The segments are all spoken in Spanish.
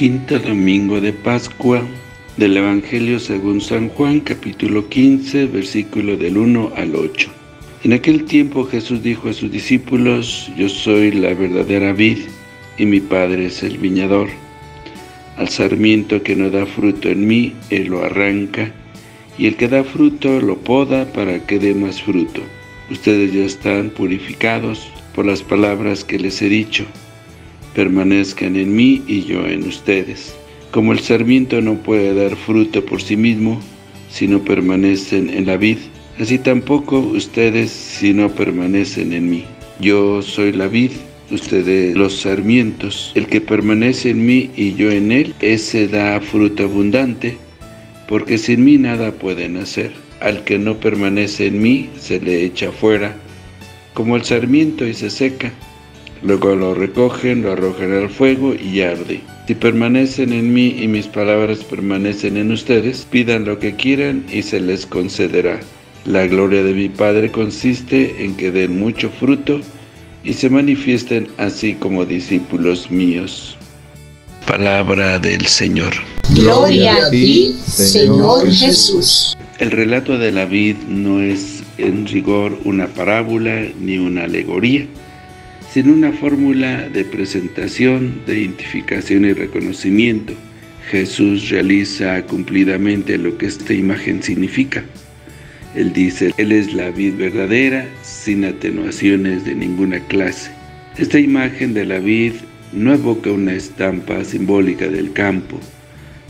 Quinto domingo de Pascua del Evangelio según San Juan, capítulo 15, versículo del 1 al 8. En aquel tiempo Jesús dijo a sus discípulos, Yo soy la verdadera vid, y mi Padre es el viñador. Al sarmiento que no da fruto en mí, Él lo arranca, y el que da fruto lo poda para que dé más fruto. Ustedes ya están purificados por las palabras que les he dicho permanezcan en mí y yo en ustedes. Como el sarmiento no puede dar fruto por sí mismo, si no permanecen en la vid, así tampoco ustedes si no permanecen en mí. Yo soy la vid, ustedes los sarmientos. El que permanece en mí y yo en él, ese da fruto abundante, porque sin mí nada pueden hacer. Al que no permanece en mí, se le echa fuera, como el sarmiento y se seca. Luego lo recogen, lo arrojan al fuego y arde. Si permanecen en mí y mis palabras permanecen en ustedes, pidan lo que quieran y se les concederá. La gloria de mi Padre consiste en que den mucho fruto y se manifiesten así como discípulos míos. Palabra del Señor. Gloria a ti, Señor Jesús. El relato de la vid no es en rigor una parábola ni una alegoría, sin una fórmula de presentación, de identificación y reconocimiento. Jesús realiza cumplidamente lo que esta imagen significa. Él dice, Él es la vid verdadera, sin atenuaciones de ninguna clase. Esta imagen de la vid no evoca una estampa simbólica del campo,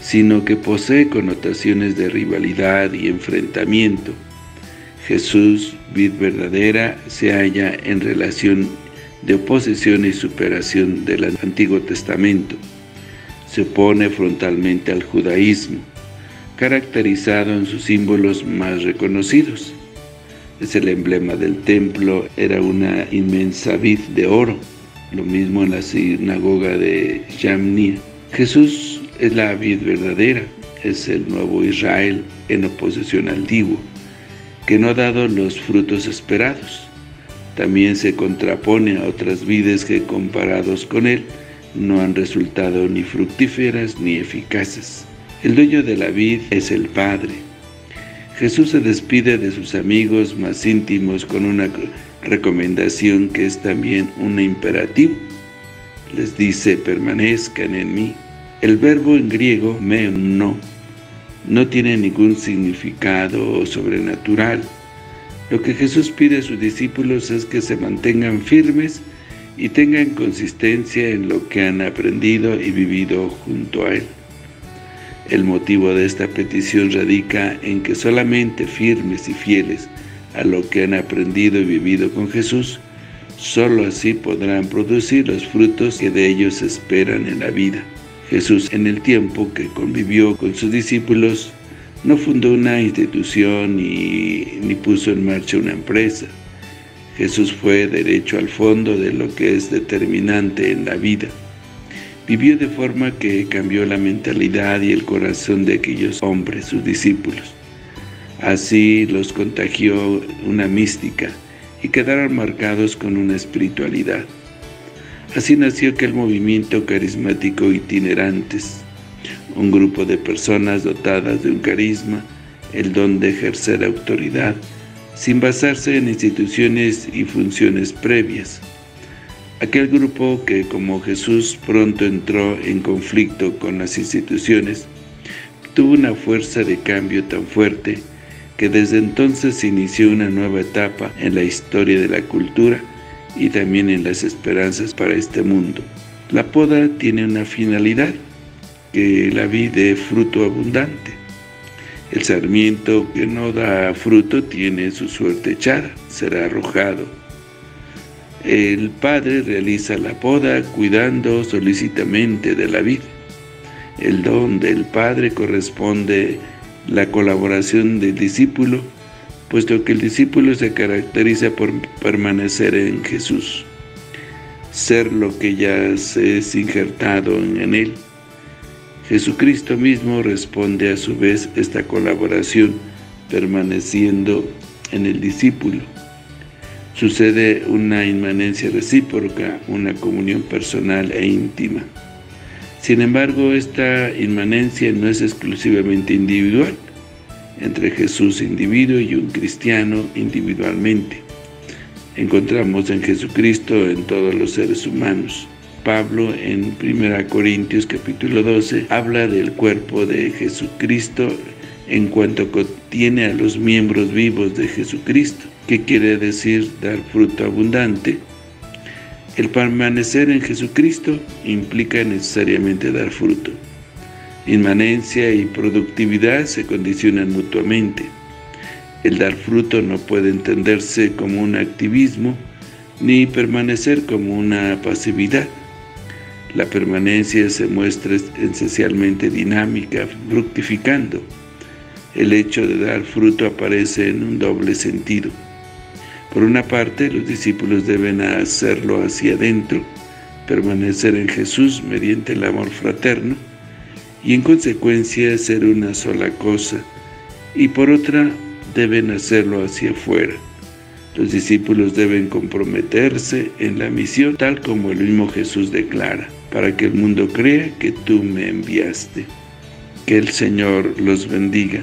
sino que posee connotaciones de rivalidad y enfrentamiento. Jesús, vid verdadera, se halla en relación de oposición y superación del Antiguo Testamento. Se opone frontalmente al judaísmo, caracterizado en sus símbolos más reconocidos. Es el emblema del templo, era una inmensa vid de oro, lo mismo en la sinagoga de Yamnia. Jesús es la vid verdadera, es el nuevo Israel en oposición al antiguo, que no ha dado los frutos esperados también se contrapone a otras vides que comparados con él no han resultado ni fructíferas ni eficaces. El dueño de la vid es el Padre. Jesús se despide de sus amigos más íntimos con una recomendación que es también un imperativo. Les dice, permanezcan en mí. El verbo en griego, me no, no tiene ningún significado sobrenatural, lo que Jesús pide a sus discípulos es que se mantengan firmes y tengan consistencia en lo que han aprendido y vivido junto a Él. El motivo de esta petición radica en que solamente firmes y fieles a lo que han aprendido y vivido con Jesús, solo así podrán producir los frutos que de ellos esperan en la vida. Jesús, en el tiempo que convivió con sus discípulos, no fundó una institución ni, ni puso en marcha una empresa. Jesús fue derecho al fondo de lo que es determinante en la vida. Vivió de forma que cambió la mentalidad y el corazón de aquellos hombres, sus discípulos. Así los contagió una mística y quedaron marcados con una espiritualidad. Así nació aquel movimiento carismático itinerantes, un grupo de personas dotadas de un carisma, el don de ejercer autoridad, sin basarse en instituciones y funciones previas. Aquel grupo que, como Jesús, pronto entró en conflicto con las instituciones, tuvo una fuerza de cambio tan fuerte que desde entonces se inició una nueva etapa en la historia de la cultura y también en las esperanzas para este mundo. La poda tiene una finalidad, que la vid dé fruto abundante. El sarmiento que no da fruto tiene su suerte echada, será arrojado. El Padre realiza la poda cuidando solícitamente de la vid. El don del Padre corresponde la colaboración del discípulo, puesto que el discípulo se caracteriza por permanecer en Jesús, ser lo que ya se es injertado en él, Jesucristo mismo responde a su vez esta colaboración permaneciendo en el discípulo. Sucede una inmanencia recíproca, una comunión personal e íntima. Sin embargo, esta inmanencia no es exclusivamente individual, entre Jesús individuo y un cristiano individualmente. Encontramos en Jesucristo en todos los seres humanos. Pablo en 1 Corintios capítulo 12 habla del cuerpo de Jesucristo en cuanto contiene a los miembros vivos de Jesucristo, que quiere decir dar fruto abundante. El permanecer en Jesucristo implica necesariamente dar fruto. Inmanencia y productividad se condicionan mutuamente. El dar fruto no puede entenderse como un activismo, ni permanecer como una pasividad. La permanencia se muestra esencialmente dinámica, fructificando. El hecho de dar fruto aparece en un doble sentido. Por una parte, los discípulos deben hacerlo hacia adentro, permanecer en Jesús mediante el amor fraterno, y en consecuencia ser una sola cosa, y por otra, deben hacerlo hacia afuera. Los discípulos deben comprometerse en la misión tal como el mismo Jesús declara para que el mundo crea que tú me enviaste. Que el Señor los bendiga.